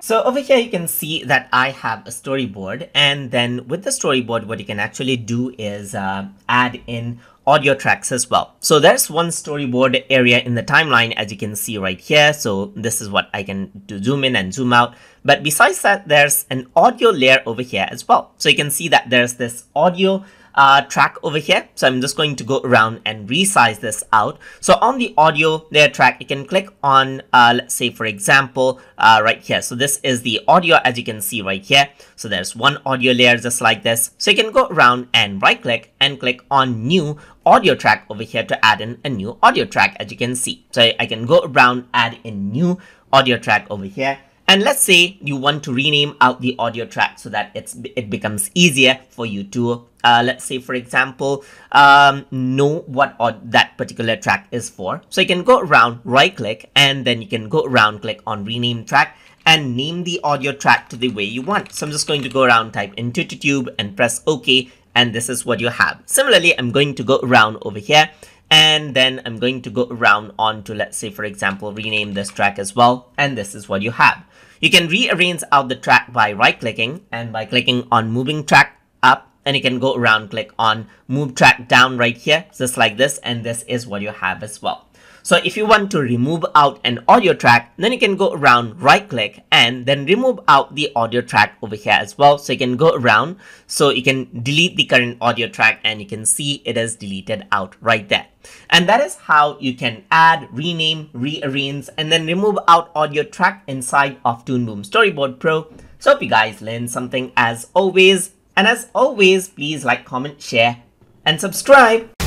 So over here, you can see that I have a storyboard and then with the storyboard, what you can actually do is uh, add in audio tracks as well. So there's one storyboard area in the timeline as you can see right here. So this is what I can do zoom in and zoom out. But besides that, there's an audio layer over here as well. So you can see that there's this audio uh, track over here. So I'm just going to go around and resize this out. So on the audio layer track, you can click on, uh, let's say, for example, uh, right here. So this is the audio as you can see right here. So there's one audio layer just like this. So you can go around and right click and click on new audio track over here to add in a new audio track as you can see. So I can go around, add a new audio track over here and let's say you want to rename out the audio track so that it's it becomes easier for you to, uh, let's say, for example, um, know what that particular track is for. So you can go around, right click, and then you can go around, click on rename track and name the audio track to the way you want. So I'm just going to go around, type into Tube and press OK. And this is what you have. Similarly, I'm going to go around over here and then I'm going to go around on to let's say for example rename this track as well and this is what you have. You can rearrange out the track by right clicking and by clicking on moving track up and you can go around click on move track down right here just like this and this is what you have as well. So if you want to remove out an audio track, then you can go around right click and then remove out the audio track over here as well. So you can go around so you can delete the current audio track and you can see it is deleted out right there. And that is how you can add, rename, rearrange, and then remove out audio track inside of Toon Boom Storyboard Pro. So hope you guys learned something as always. And as always, please like, comment, share, and subscribe.